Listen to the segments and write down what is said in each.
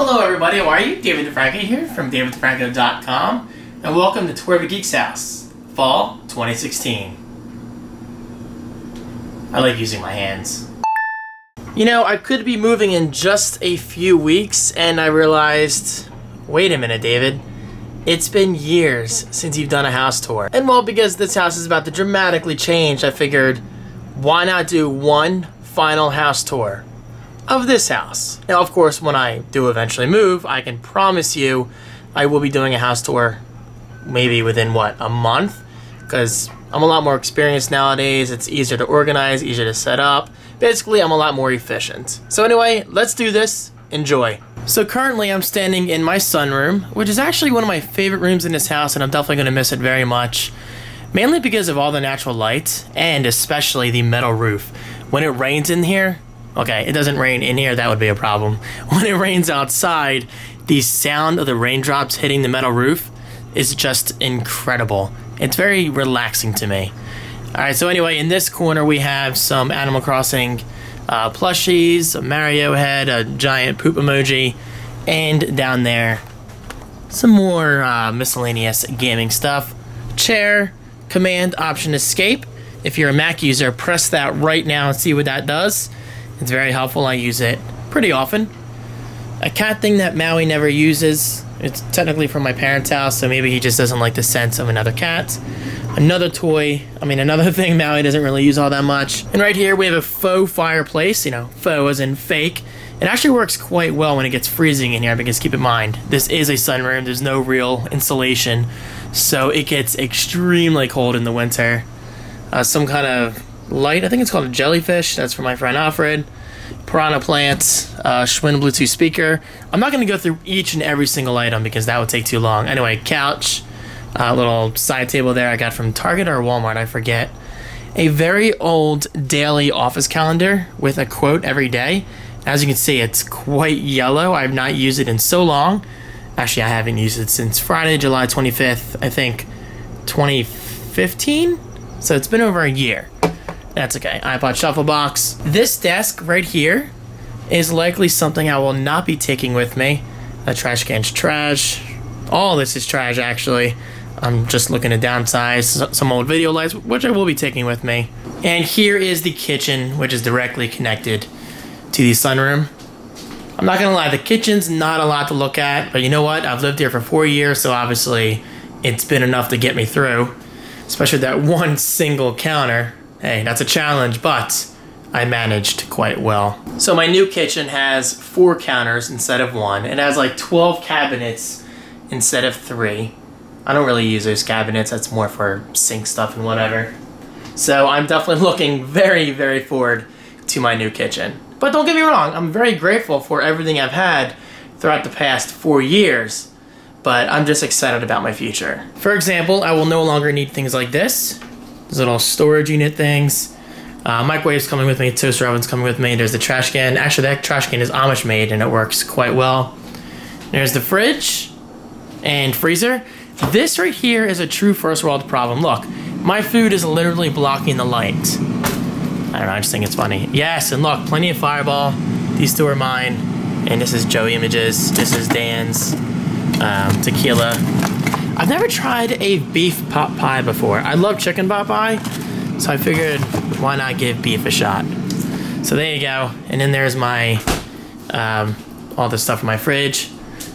Hello everybody, how are you? David Di Franco here from daviddifranco.com and welcome to Tour of a Geek's House, Fall 2016. I like using my hands. You know, I could be moving in just a few weeks and I realized, wait a minute David, it's been years since you've done a house tour. And well, because this house is about to dramatically change, I figured, why not do one final house tour? Of this house. Now, of course, when I do eventually move, I can promise you I will be doing a house tour maybe within, what, a month? Because I'm a lot more experienced nowadays. It's easier to organize, easier to set up. Basically, I'm a lot more efficient. So anyway, let's do this. Enjoy. So currently I'm standing in my sunroom, which is actually one of my favorite rooms in this house, and I'm definitely going to miss it very much. Mainly because of all the natural light, and especially the metal roof. When it rains in here, Okay, it doesn't rain in here, that would be a problem. When it rains outside, the sound of the raindrops hitting the metal roof is just incredible. It's very relaxing to me. Alright, so anyway, in this corner we have some Animal Crossing uh, plushies, a Mario head, a giant poop emoji, and down there, some more uh, miscellaneous gaming stuff. Chair, Command, Option, Escape. If you're a Mac user, press that right now and see what that does. It's very helpful. I use it pretty often. A cat thing that Maui never uses. It's technically from my parents' house, so maybe he just doesn't like the sense of another cat. Another toy, I mean, another thing Maui doesn't really use all that much. And right here we have a faux fireplace, you know, faux as in fake. It actually works quite well when it gets freezing in here because keep in mind, this is a sunroom, there's no real insulation, so it gets extremely cold in the winter. Uh, some kind of light. I think it's called a jellyfish. That's from my friend Alfred. Piranha plant, uh, Schwinn Bluetooth speaker. I'm not going to go through each and every single item because that would take too long. Anyway, couch, uh, little side table there I got from Target or Walmart, I forget. A very old daily office calendar with a quote every day. As you can see, it's quite yellow. I've not used it in so long. Actually, I haven't used it since Friday, July 25th, I think 2015. So it's been over a year. That's okay. iPod Shuffle Box. This desk right here is likely something I will not be taking with me. The trash can's trash. All this is trash, actually. I'm just looking to downsize some old video lights, which I will be taking with me. And here is the kitchen, which is directly connected to the sunroom. I'm not gonna lie, the kitchen's not a lot to look at, but you know what? I've lived here for four years, so obviously it's been enough to get me through. Especially that one single counter. Hey, that's a challenge, but I managed quite well. So my new kitchen has four counters instead of one. It has like 12 cabinets instead of three. I don't really use those cabinets, that's more for sink stuff and whatever. So I'm definitely looking very, very forward to my new kitchen. But don't get me wrong, I'm very grateful for everything I've had throughout the past four years, but I'm just excited about my future. For example, I will no longer need things like this. Little storage unit things. Uh, microwave's coming with me, toaster oven's coming with me. There's the trash can. Actually, that trash can is Amish made and it works quite well. There's the fridge and freezer. This right here is a true first world problem. Look, my food is literally blocking the light. I don't know, I just think it's funny. Yes, and look, plenty of Fireball. These two are mine. And this is Joey Images. This is Dan's. Um, tequila. I've never tried a beef pot pie before. I love chicken pot pie, so I figured why not give beef a shot. So there you go. And then there's my, um, all the stuff in my fridge.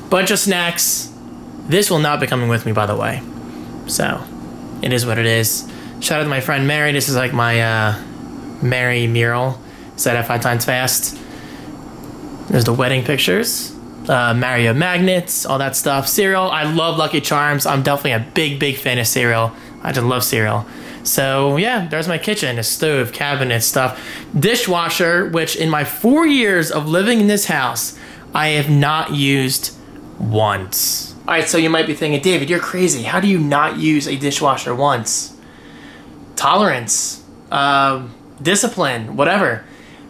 Bunch of snacks. This will not be coming with me, by the way. So, it is what it is. Shout out to my friend Mary. This is like my, uh, Mary mural. Said that five times fast. There's the wedding pictures uh, Mario magnets, all that stuff. Cereal, I love Lucky Charms. I'm definitely a big, big fan of cereal. I just love cereal. So yeah, there's my kitchen, a stove, cabinet stuff, dishwasher, which in my four years of living in this house, I have not used once. All right, so you might be thinking, David, you're crazy. How do you not use a dishwasher once? Tolerance, um, discipline, whatever.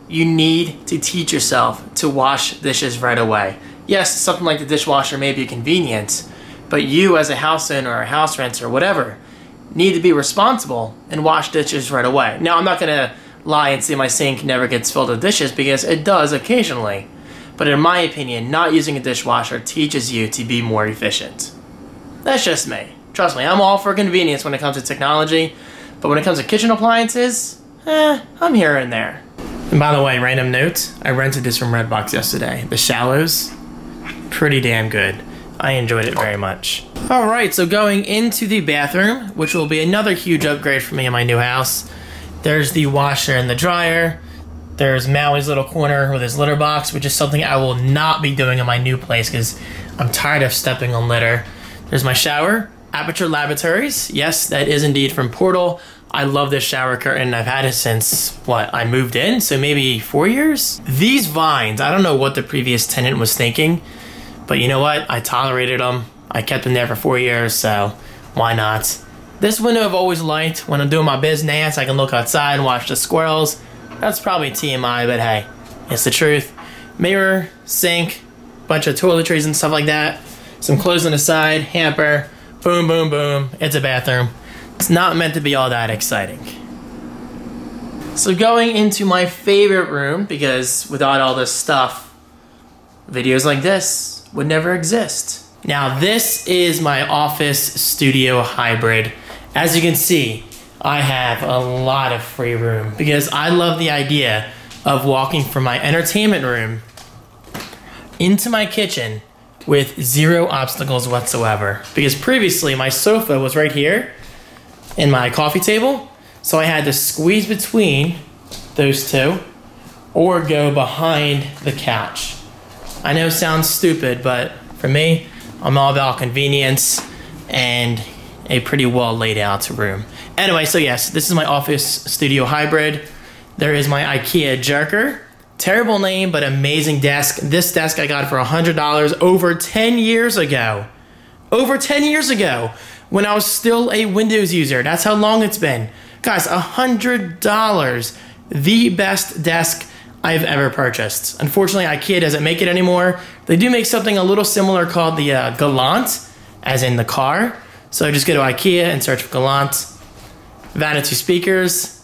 You need to teach yourself to wash dishes right away yes, something like the dishwasher may be convenient, but you as a house owner or a house renter or whatever need to be responsible and wash dishes right away. Now, I'm not going to lie and say my sink never gets filled with dishes because it does occasionally. but in my opinion, not using a dishwasher teaches you to be more efficient. That's just me. Trust me, I'm all for convenience when it comes to technology, but when it comes to kitchen appliances, eh, I'm here and there. And by the way, random note, I rented this from Redbox yesterday. The Shallows, pretty damn good. I enjoyed it very much. All right, so going into the bathroom, which will be another huge upgrade for me in my new house. There's the washer and the dryer. There's Maui's little corner with his litter box, which is something I will not be doing in my new place because I'm tired of stepping on litter. There's my shower, Aperture Lavatories. Yes, that is indeed from Portal. I love this shower curtain. I've had it since, what, I moved in? So maybe four years? These vines, I don't know what the previous tenant was thinking, but you know what? I tolerated them. I kept them there for four years, so why not? This window I've always liked. When I'm doing my business, I can look outside and watch the squirrels. That's probably TMI, but hey, it's the truth. Mirror, sink, bunch of toiletries and stuff like that. Some clothes on the side, hamper, boom, boom, boom. It's a bathroom. It's not meant to be all that exciting. So going into my favorite room, because without all this stuff, videos like this would never exist. Now this is my office studio hybrid. As you can see, I have a lot of free room because I love the idea of walking from my entertainment room into my kitchen with zero obstacles whatsoever. Because previously my sofa was right here in my coffee table, so I had to squeeze between those two or go behind the couch. I know sounds stupid, but for me, I'm all about convenience and a pretty well laid out room. Anyway, so yes, this is my office studio hybrid. There is my IKEA jerker. Terrible name, but amazing desk. This desk I got for $100 over 10 years ago. Over 10 years ago, when I was still a Windows user. That's how long it's been. Guys, $100. The best desk I've ever purchased. Unfortunately, IKEA doesn't make it anymore. They do make something a little similar called the uh, Galant, as in the car. So just go to IKEA and search for Galant. Vanatoo speakers,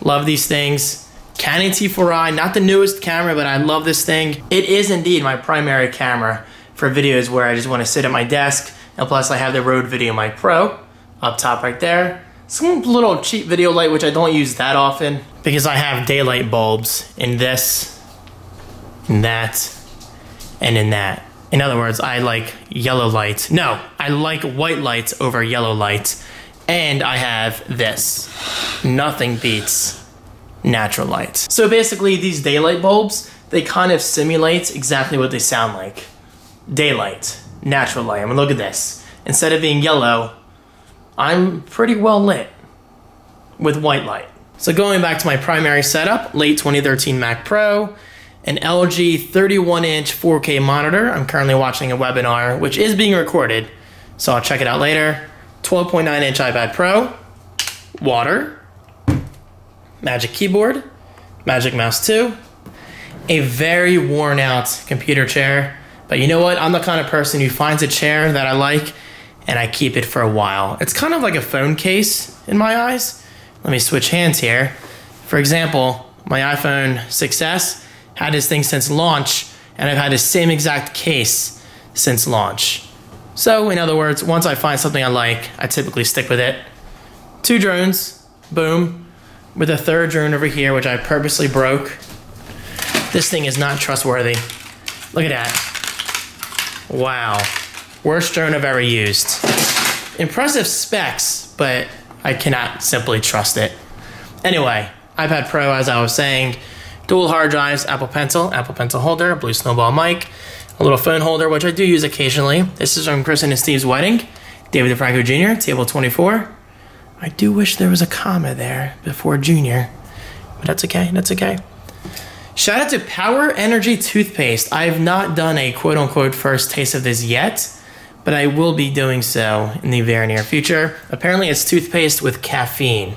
love these things. Canon T4i, not the newest camera, but I love this thing. It is indeed my primary camera for videos where I just want to sit at my desk. And plus I have the Rode VideoMic Pro up top right there. Some little cheap video light, which I don't use that often because I have daylight bulbs in this, in that, and in that. In other words, I like yellow light. No, I like white lights over yellow light. And I have this. Nothing beats natural light. So basically these daylight bulbs, they kind of simulate exactly what they sound like. Daylight, natural light. I mean, look at this. Instead of being yellow, I'm pretty well lit with white light. So going back to my primary setup, late 2013 Mac Pro, an LG 31 inch 4K monitor. I'm currently watching a webinar, which is being recorded, so I'll check it out later. 12.9 inch iPad Pro, water, Magic Keyboard, Magic Mouse 2, a very worn out computer chair. But you know what? I'm the kind of person who finds a chair that I like and I keep it for a while. It's kind of like a phone case in my eyes. Let me switch hands here. For example, my iPhone 6S had this thing since launch, and I've had the same exact case since launch. So, in other words, once I find something I like, I typically stick with it. Two drones, boom, with a third drone over here, which I purposely broke. This thing is not trustworthy. Look at that. Wow. Worst drone I've ever used. Impressive specs, but I cannot simply trust it. Anyway, iPad Pro, as I was saying, dual hard drives, Apple Pencil, Apple Pencil holder, Blue Snowball mic, a little phone holder, which I do use occasionally. This is from Kristen and Steve's wedding. David Di Franco Jr., table 24. I do wish there was a comma there before Junior, but that's okay, that's okay. Shout out to Power Energy Toothpaste. I have not done a quote unquote first taste of this yet, but I will be doing so in the very near future. Apparently, it's toothpaste with caffeine,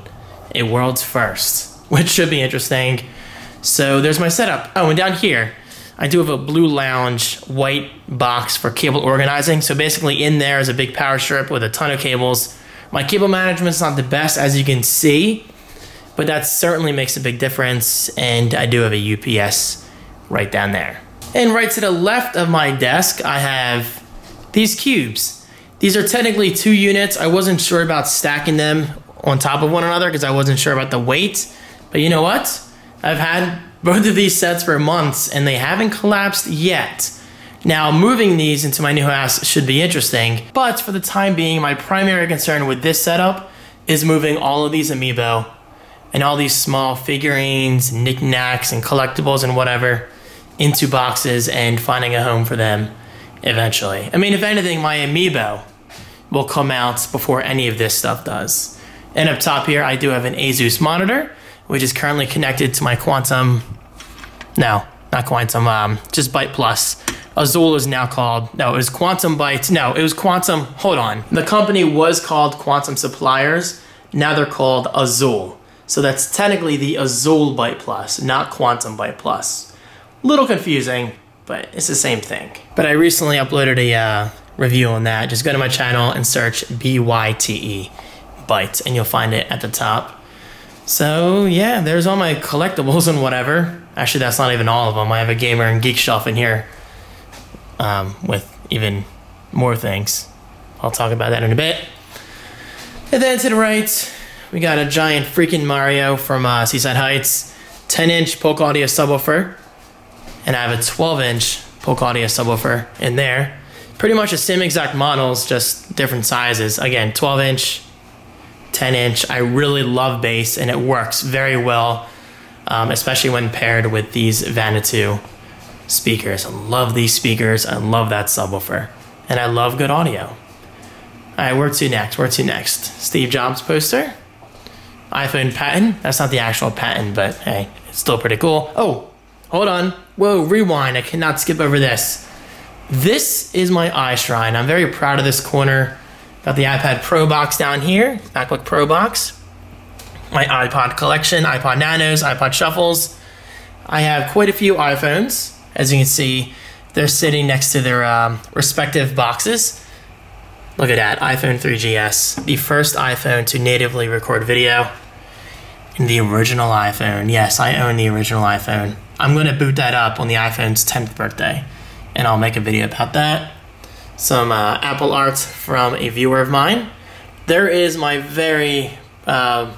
a world's first, which should be interesting. So there's my setup. Oh, and down here, I do have a blue lounge white box for cable organizing. So basically in there is a big power strip with a ton of cables. My cable management is not the best as you can see, but that certainly makes a big difference. And I do have a UPS right down there. And right to the left of my desk, I have these cubes. These are technically two units. I wasn't sure about stacking them on top of one another because I wasn't sure about the weight. But you know what? I've had both of these sets for months and they haven't collapsed yet. Now, moving these into my new house should be interesting, but for the time being, my primary concern with this setup is moving all of these amiibo and all these small figurines, knickknacks, and collectibles and whatever into boxes and finding a home for them eventually. I mean, if anything, my amiibo will come out before any of this stuff does. And up top here, I do have an Asus monitor, which is currently connected to my Quantum, no, not Quantum, um, just Byte Plus. Azulle is now called, no, it was Quantum Bytes. No, it was Quantum, hold on. The company was called Quantum Suppliers. Now they're called Azulle. So that's technically the Azulle Byte Plus, not Quantum Byte Plus. Little confusing, but it's the same thing. But I recently uploaded a uh, review on that. Just go to my channel and search B-Y-T-E, Byte, and you'll find it at the top. So yeah, there's all my collectibles and whatever. Actually, that's not even all of them. I have a gamer and geek shelf in here um, with even more things. I'll talk about that in a bit. And then to the right, we got a giant freaking Mario from uh, Seaside Heights, 10 inch Polk Audio subwoofer, and I have a 12 inch Polk Audio subwoofer in there. Pretty much the same exact models, just different sizes. Again, 12 inch, 10 inch. I really love bass and it works very well, um, especially when paired with these Vanatoo speakers. I love these speakers. I love that subwoofer. And I love good audio. All right, where to next? Where to next? Steve Jobs poster. iPhone patent. That's not the actual patent, but hey, it's still pretty cool. Oh, hold on. Whoa, rewind. I cannot skip over this. This is my iShrine. I'm very proud of this corner. Got the iPad Pro box down here, MacBook Pro box. My iPod collection, iPod Nanos, iPod Shuffles. I have quite a few iPhones. As you can see, they're sitting next to their um, respective boxes. Look at that, iPhone 3GS, the first iPhone to natively record video. In the original iPhone, yes, I own the original iPhone. I'm gonna boot that up on the iPhone's 10th birthday, and I'll make a video about that. Some uh, Apple art from a viewer of mine. There is my very uh,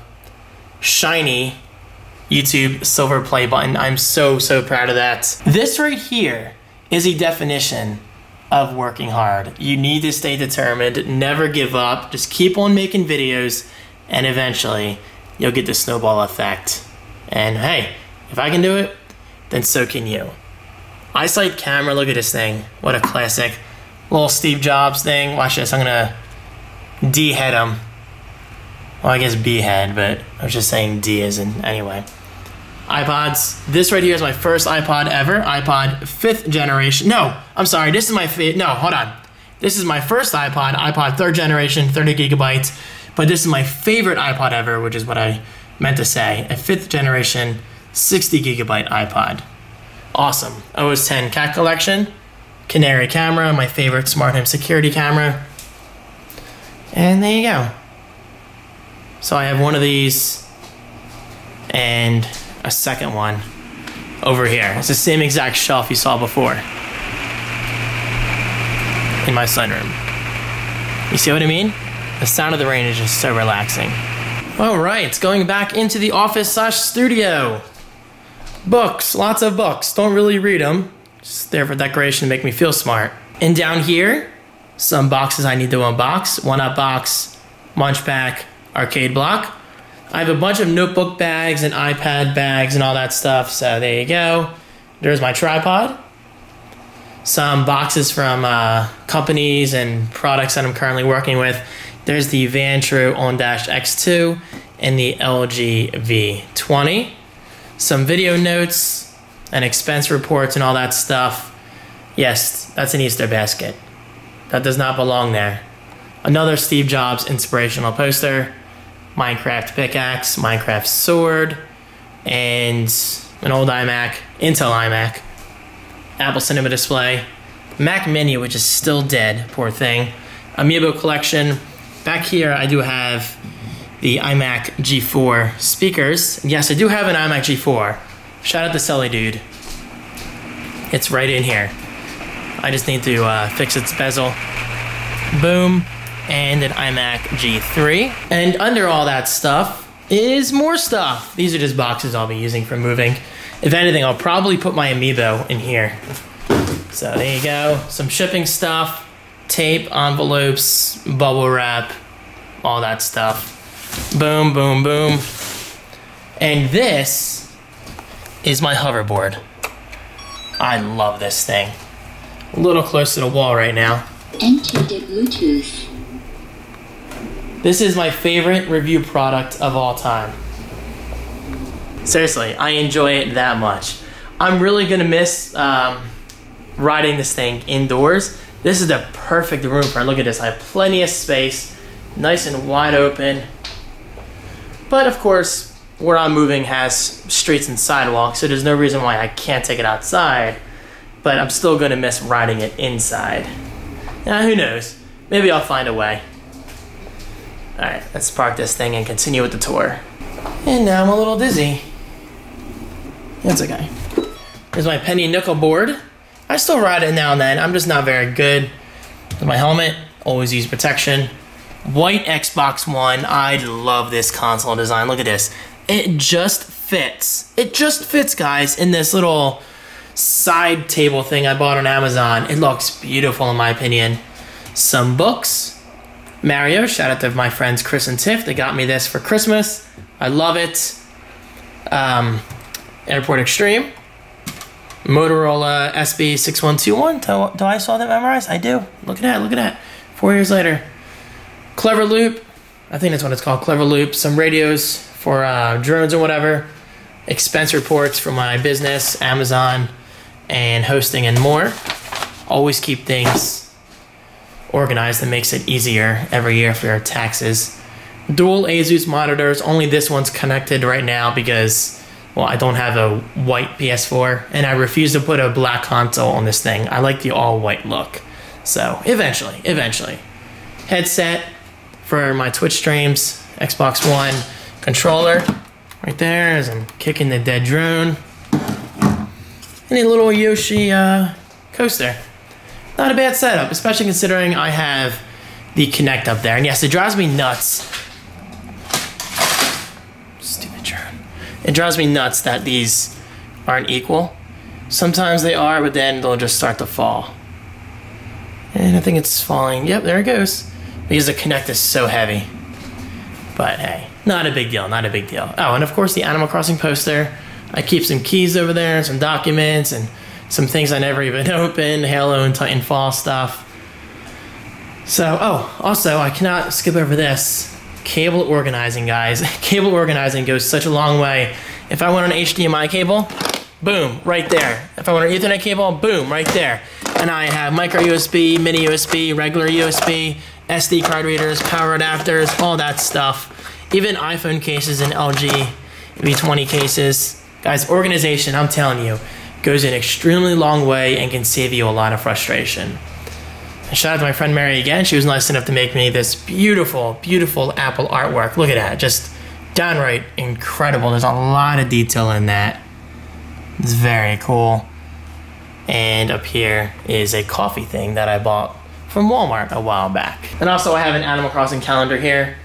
shiny YouTube silver play button. I'm so, so proud of that. This right here is a definition of working hard. You need to stay determined, never give up, just keep on making videos, and eventually you'll get the snowball effect. And hey, if I can do it, then so can you. iSight camera, look at this thing. What a classic. Little Steve Jobs thing. Watch this, I'm gonna D-head him. Well, I guess B-head, but I was just saying D as in, anyway iPods. This right here is my first iPod ever. iPod fifth generation. No, I'm sorry. This is my no. Hold on. This is my first iPod. iPod third generation, 30 gigabytes. But this is my favorite iPod ever, which is what I meant to say. A fifth generation, 60 gigabyte iPod. Awesome. OS 10 cat collection. Canary camera, my favorite smart home security camera. And there you go. So I have one of these and a second one over here. It's the same exact shelf you saw before in my sunroom. You see what I mean? The sound of the rain is just so relaxing. All right, going back into the office slash studio. Books, lots of books. Don't really read them. Just there for decoration to make me feel smart. And down here, some boxes I need to unbox. One Up Box, Munch Pack, Arcade Block. I have a bunch of notebook bags and iPad bags and all that stuff. So there you go. There's my tripod. Some boxes from uh, companies and products that I'm currently working with. There's the Vantrue OnDash X2 and the LG V20. Some video notes and expense reports and all that stuff. Yes, that's an Easter basket. That does not belong there. Another Steve Jobs inspirational poster Minecraft pickaxe, Minecraft sword, and an old iMac, Intel iMac, Apple Cinema display, Mac Mini, which is still dead, poor thing, Amiibo collection. Back here, I do have the iMac G4 speakers. Yes, I do have an iMac G4. Shout out to Sully Dude. It's right in here. I just need to uh, fix its bezel. Boom. And an iMac G3. And under all that stuff is more stuff. These are just boxes I'll be using for moving. If anything, I'll probably put my Amiibo in here. So there you go. Some shipping stuff, tape, envelopes, bubble wrap, all that stuff. Boom, boom, boom. And this is my hoverboard. I love this thing. A little close to the wall right now. Enter the Bluetooth. This is my favorite review product of all time. Seriously, I enjoy it that much. I'm really gonna miss um, riding this thing indoors. This is the perfect room for it. Look at this, I have plenty of space, nice and wide open. But of course, where I'm moving has streets and sidewalks, so there's no reason why I can't take it outside. But I'm still gonna miss riding it inside. Now, who knows? Maybe I'll find a way. Alright, let's park this thing and continue with the tour. And now I'm a little dizzy. That's okay. Here's my penny nickel board. I still ride it now and then. I'm just not very good. With my helmet, always use protection. White Xbox One. I love this console design. Look at this. It just fits. It just fits, guys, in this little side table thing I bought on Amazon. It looks beautiful in my opinion. Some books. Mario, shout out to my friends Chris and Tiff. They got me this for Christmas. I love it. Um, Airport Extreme. Motorola SB6121. Do, I saw that memorized? I do. Look at that, look at that. Four years later. Clever Loop. I think that's what it's called, Clever Loop. Some radios for uh, drones or whatever. Expense reports for my business, Amazon, and hosting and more. Always keep things organized that makes it easier every year for your taxes. Dual Asus monitors. Only this one's connected right now because well, I don't have a white PS4, and I refuse to put a black console on this thing. I like the all white look. So, eventually, eventually. Headset for my Twitch streams, Xbox One controller right there as I'm kicking the dead drone. And a little Yoshi uh, coaster. Not a bad setup, especially considering I have the Kinect up there. And yes, it drives me nuts Stupid drone. It drives me nuts that these aren't equal. Sometimes they are, but then they'll just start to fall. And I think it's falling. Yep, there it goes. Because the Kinect is so heavy. But hey, not a big deal, not a big deal. Oh, and of course the Animal Crossing poster. I keep some keys over there, some documents, and some things I never even opened, Halo and Titanfall stuff. So, oh, also, I cannot skip over this cable organizing, guys. cable organizing goes such a long way. If I want an HDMI cable, boom, right there. If I want an Ethernet cable, boom, right there. And I have micro USB, mini USB, regular USB, SD card readers, power adapters, all that stuff. Even iPhone cases and LG V20 cases. Guys, organization, I'm telling you, goes an extremely long way and can save you a lot of frustration. And shout out to my friend Mary again. She was nice enough to make me this beautiful, beautiful Apple artwork. Look at that. Just downright incredible. There's a lot of detail in that. It's very cool. And up here is a coffee thing that I bought from Walmart a while back. And also I have an Animal Crossing calendar here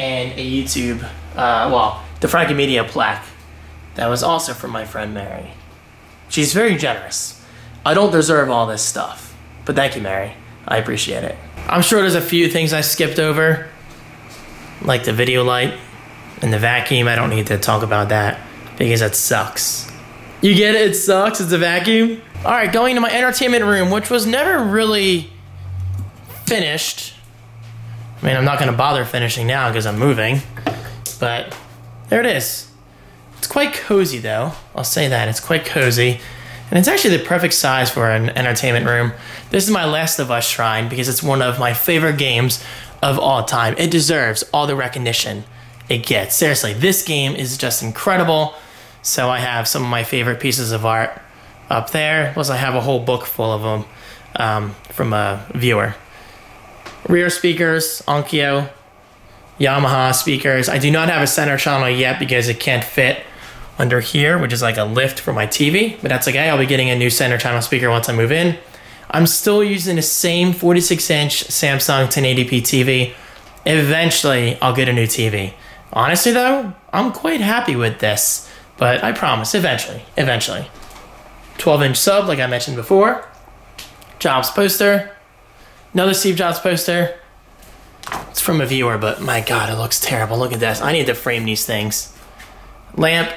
and a YouTube, uh, well, the Frankie Media plaque that was also from my friend Mary. She's very generous. I don't deserve all this stuff, but thank you, Mary. I appreciate it. I'm sure there's a few things I skipped over, like the video light and the vacuum. I don't need to talk about that because that sucks. You get it? It sucks. It's a vacuum. All right, going to my entertainment room, which was never really finished. I mean, I'm not gonna bother finishing now because I'm moving, but there it is. It's quite cozy though. I'll say that. It's quite cozy. And it's actually the perfect size for an entertainment room. This is my Last of Us shrine because it's one of my favorite games of all time. It deserves all the recognition it gets. Seriously, this game is just incredible. So I have some of my favorite pieces of art up there. Plus, I have a whole book full of them um, from a viewer. Rear speakers, Onkyo, Yamaha speakers. I do not have a center channel yet because it can't fit under here, which is like a lift for my TV, but that's okay. I'll be getting a new center channel speaker once I move in. I'm still using the same 46 inch Samsung 1080p TV. Eventually, I'll get a new TV. Honestly, though, I'm quite happy with this, but I promise, eventually, eventually. 12 inch sub, like I mentioned before. Jobs poster. Another Steve Jobs poster. It's from a viewer, but my god, it looks terrible. Look at this. I need to frame these things. Lamp.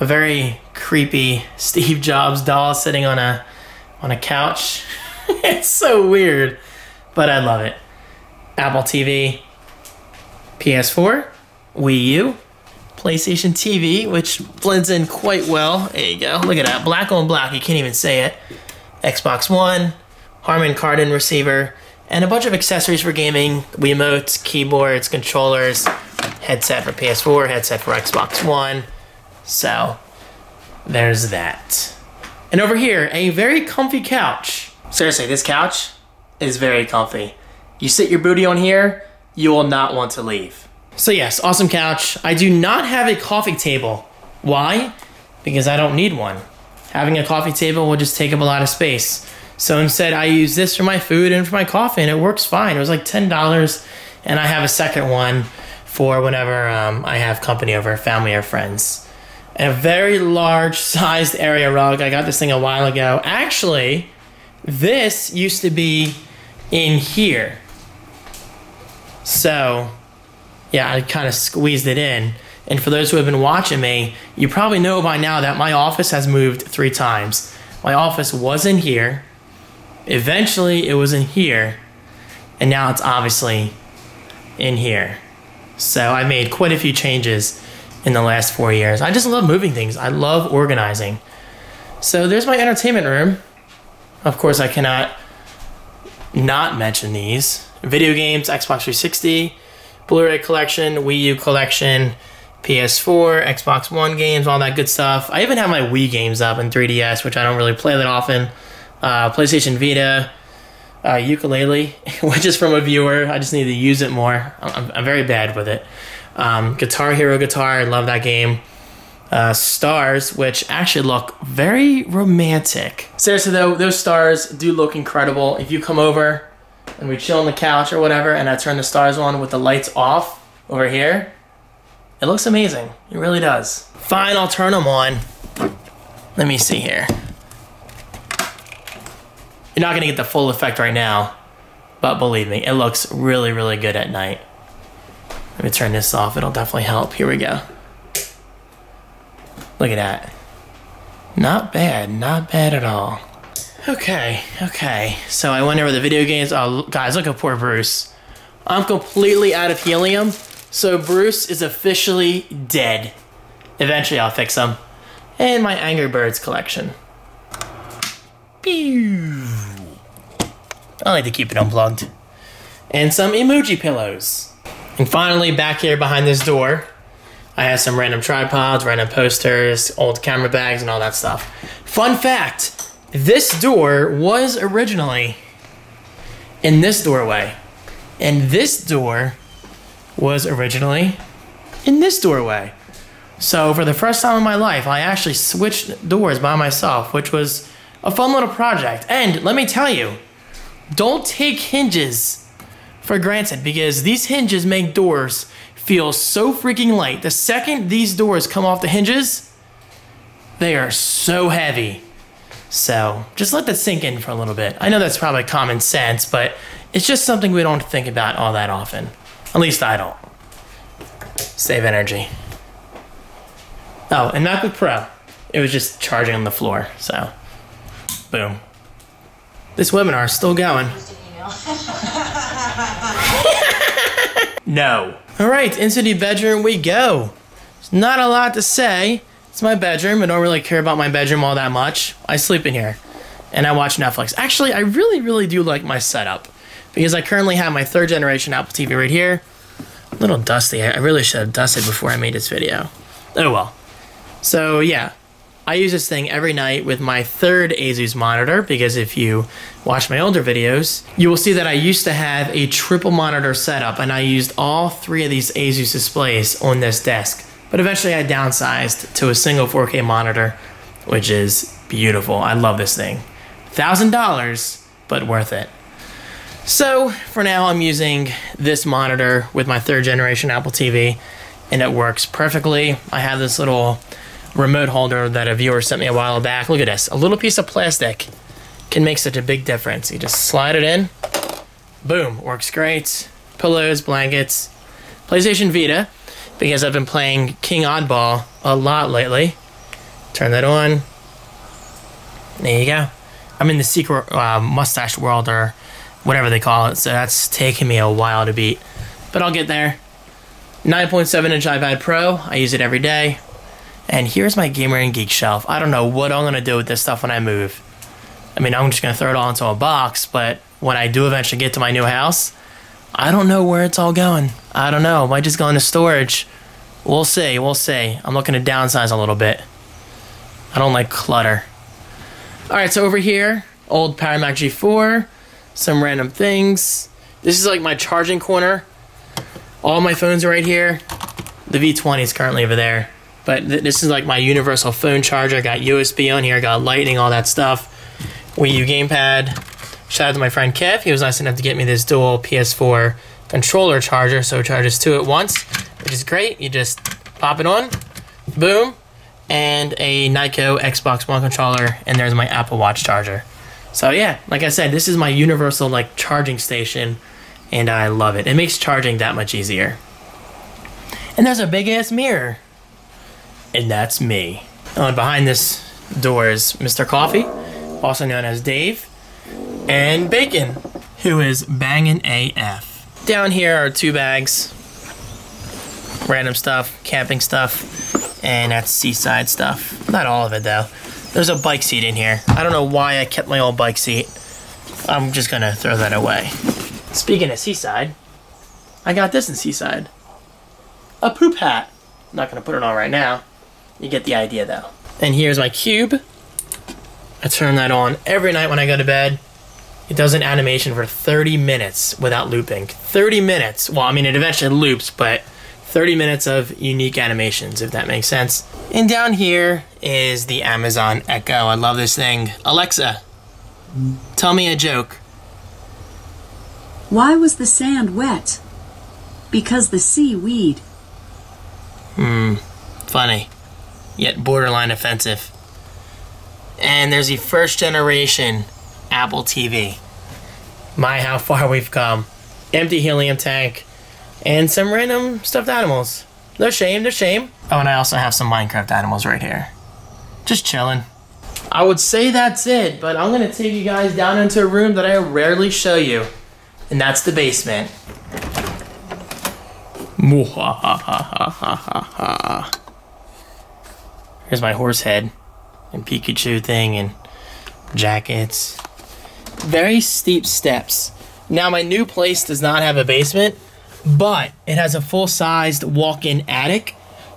A very creepy Steve Jobs doll sitting on a on a couch. it's so weird, but I love it. Apple TV, PS4, Wii U, PlayStation TV, which blends in quite well. There you go. Look at that. Black on black. You can't even say it. Xbox One, Harman Kardon receiver, and a bunch of accessories for gaming Wiimotes, keyboards, controllers, headset for PS4, headset for Xbox One. So, there's that. And over here, a very comfy couch. Seriously, this couch is very comfy. You sit your booty on here, you will not want to leave. So yes, awesome couch. I do not have a coffee table. Why? Because I don't need one. Having a coffee table will just take up a lot of space. So instead, I use this for my food and for my coffee, and it works fine. It was like $10, and I have a second one for whenever um, I have company over, family or friends. And a very large sized area rug. I got this thing a while ago. Actually, this used to be in here. So, yeah, I kind of squeezed it in. And for those who have been watching me, you probably know by now that my office has moved three times. My office was in here. Eventually, it was in here. And now it's obviously in here. So I made quite a few changes in the last four years. I just love moving things. I love organizing. So there's my entertainment room. Of course, I cannot not mention these. Video games, Xbox 360, Blu-ray collection, Wii U collection, PS4, Xbox One games, all that good stuff. I even have my Wii games up in 3DS, which I don't really play that often. Uh, PlayStation Vita, uh, ukulele, which is from a viewer. I just need to use it more. I'm, I'm very bad with it. Um, Guitar Hero Guitar, I love that game. Uh, stars, which actually look very romantic. Seriously though, those stars do look incredible. If you come over and we chill on the couch or whatever, and I turn the stars on with the lights off over here, it looks amazing. It really does. Fine, I'll turn them on. Let me see here. You're not gonna get the full effect right now, but believe me, it looks really, really good at night. Let me turn this off, it'll definitely help. Here we go. Look at that. Not bad, not bad at all. Okay, okay. So I went over the video games. Oh, guys, look at poor Bruce. I'm completely out of helium, so Bruce is officially dead. Eventually, I'll fix him. And my Angry Birds collection. Pew. I like to keep it unplugged. And some emoji pillows. And finally, back here behind this door, I have some random tripods, random posters, old camera bags, and all that stuff. Fun fact this door was originally in this doorway, and this door was originally in this doorway. So, for the first time in my life, I actually switched doors by myself, which was a fun little project. And let me tell you, don't take hinges for granted because these hinges make doors feel so freaking light. The second these doors come off the hinges, they are so heavy. So just let that sink in for a little bit. I know that's probably common sense, but it's just something we don't think about all that often. At least I don't. Save energy. Oh, and MacBook Pro. It was just charging on the floor, so boom. This webinar is still going. no. All right, into the bedroom we go. There's not a lot to say. It's my bedroom. I don't really care about my bedroom all that much. I sleep in here and I watch Netflix. Actually, I really, really do like my setup because I currently have my third generation Apple TV right here. A little dusty. I really should have dusted before I made this video. Oh well. So yeah, I use this thing every night with my third Asus monitor because if you watch my older videos, you will see that I used to have a triple monitor setup and I used all three of these Asus displays on this desk. But eventually I downsized to a single 4K monitor, which is beautiful. I love this thing. $1,000, but worth it. So for now, I'm using this monitor with my third generation Apple TV, and it works perfectly. I have this little remote holder that a viewer sent me a while back. Look at this, a little piece of plastic can make such a big difference. You just slide it in, boom, works great. Pillows, blankets, PlayStation Vita, because I've been playing King Oddball a lot lately. Turn that on. There you go. I'm in the secret uh, mustache world or whatever they call it, so that's taking me a while to beat. But I'll get there. 9.7 inch iPad Pro, I use it every day. And here's my Gamer and Geek shelf. I don't know what I'm gonna do with this stuff when I move. I mean, I'm just gonna throw it all into a box, but when I do eventually get to my new house, I don't know where it's all going. I don't know. Might just go into storage. We'll see. We'll see. I'm looking to downsize a little bit. I don't like clutter. All right, so over here, old Power Mac G4, some random things. This is like my charging corner. All my phones are right here. The V20 is currently over there. But th this is like my universal phone charger. I got USB on here, I got lightning, all that stuff. Wii U gamepad. Shout out to my friend Kev. He was nice enough to get me this dual PS4 controller charger, so it charges two at once, which is great. You just pop it on, boom, and a Nyko Xbox One controller, and there's my Apple Watch charger. So yeah, like I said, this is my universal like charging station, and I love it. It makes charging that much easier. And there's a big ass mirror, and that's me. Behind this door is Mr. Coffee, also known as Dave and Bacon, who is banging AF. Down here are two bags, random stuff, camping stuff, and that's seaside stuff. Not all of it though. There's a bike seat in here. I don't know why I kept my old bike seat. I'm just gonna throw that away. Speaking of seaside, I got this in seaside. A poop hat. I'm not gonna put it on right now. You get the idea though. And here's my cube. I turn that on every night when I go to bed. It does an animation for 30 minutes without looping. 30 minutes. Well, I mean, it eventually loops, but 30 minutes of unique animations, if that makes sense. And down here is the Amazon Echo. I love this thing. Alexa, tell me a joke. Why was the sand wet? Because the seaweed. Hmm, funny, yet borderline offensive. And there's the first generation Apple TV. My, how far we've come. Empty helium tank, and some random stuffed animals. No shame, no shame. Oh, and I also have some Minecraft animals right here. Just chilling. I would say that's it, but I'm gonna take you guys down into a room that I rarely show you, and that's the basement. Here's my horse head and Pikachu thing and jackets. Very steep steps. Now my new place does not have a basement, but it has a full-sized walk-in attic.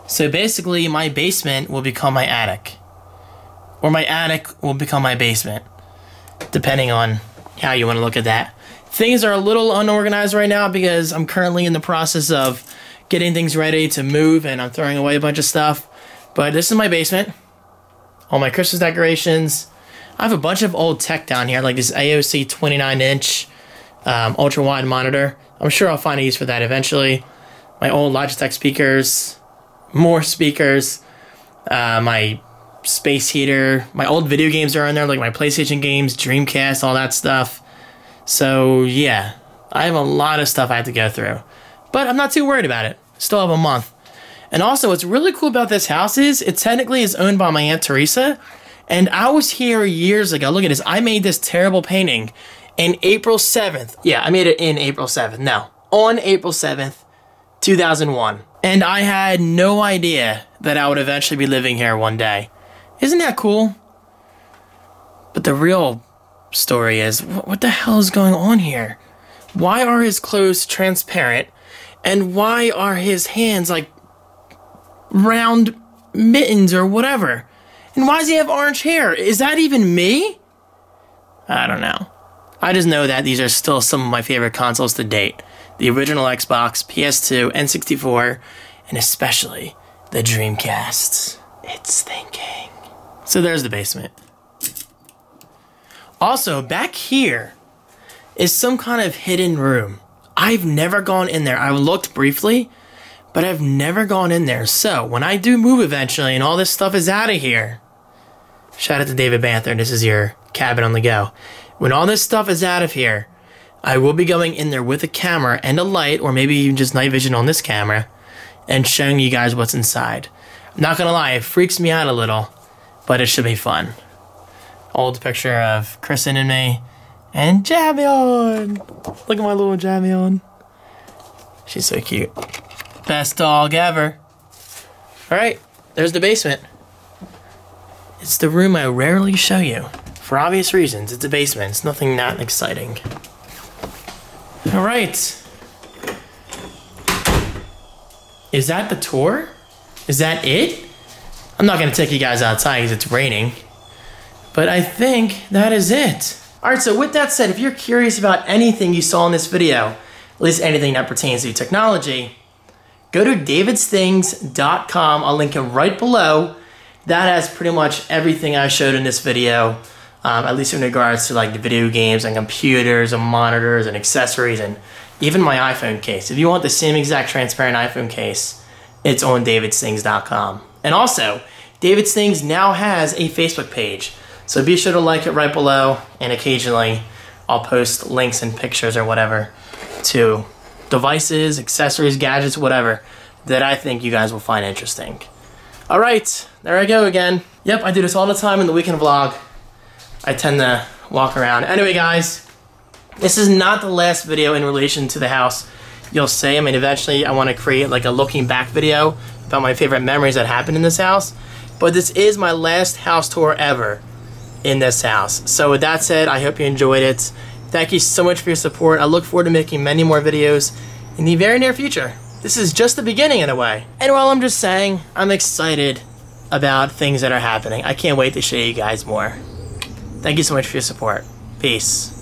So basically my basement will become my attic. Or my attic will become my basement. Depending on how you want to look at that. Things are a little unorganized right now because I'm currently in the process of getting things ready to move and I'm throwing away a bunch of stuff. But this is my basement. All my Christmas decorations. I have a bunch of old tech down here, like this AOC 29 inch um, ultra wide monitor. I'm sure I'll find a use for that eventually. My old Logitech speakers, more speakers, uh, my space heater, my old video games are in there, like my PlayStation games, Dreamcast, all that stuff. So yeah, I have a lot of stuff I have to go through, but I'm not too worried about it. Still have a month. And also, what's really cool about this house is it technically is owned by my Aunt Teresa. And I was here years ago. Look at this. I made this terrible painting in April 7th. Yeah, I made it in April 7th. No, on April 7th, 2001. And I had no idea that I would eventually be living here one day. Isn't that cool? But the real story is what the hell is going on here? Why are his clothes transparent? And why are his hands like round mittens or whatever? And why does he have orange hair? Is that even me? I don't know. I just know that these are still some of my favorite consoles to date. The original Xbox, PS2, N64, and especially The Dreamcast. It's thinking. So there's the basement. Also, back here is some kind of hidden room. I've never gone in there. I looked briefly, but I've never gone in there. So when I do move eventually and all this stuff is out of here, shout out to David Banther. This is your cabin on the go. When all this stuff is out of here, I will be going in there with a camera and a light, or maybe even just night vision on this camera, and showing you guys what's inside. I'm not gonna lie, it freaks me out a little, but it should be fun. Old picture of Kristen and me, and Javion. Look at my little Javion. She's so cute. Best dog ever. All right, there's the basement. It's the room I rarely show you. For obvious reasons, it's a basement. It's nothing that exciting. All right. Is that the tour? Is that it? I'm not gonna take you guys outside because it's raining. But I think that is it. Alright, so with that said, if you're curious about anything you saw in this video, at least anything that pertains to technology, go to davidsthings.com. I'll link it right below. That has pretty much everything I showed in this video, um, at least in regards to like the video games and computers and monitors and accessories and even my iPhone case. If you want the same exact transparent iPhone case, it's on davidsthings.com. And also, David's Things now has a Facebook page. So be sure to like it right below, and occasionally I'll post links and pictures or whatever to devices, accessories, gadgets, whatever that I think you guys will find interesting. All right, there I go again. Yep, I do this all the time in the weekend vlog. I tend to walk around. Anyway, guys, this is not the last video in relation to the house. You'll see, I mean, eventually I want to create like a looking back video about my favorite memories that happened in this house. But this is my last house tour ever in this house. So with that said, I hope you enjoyed it. Thank you so much for your support. I look forward to making many more videos in the very near future. This is just the beginning in a way. And while I'm just saying, I'm excited about things that are happening. I can't wait to show you guys more. Thank you so much for your support. Peace.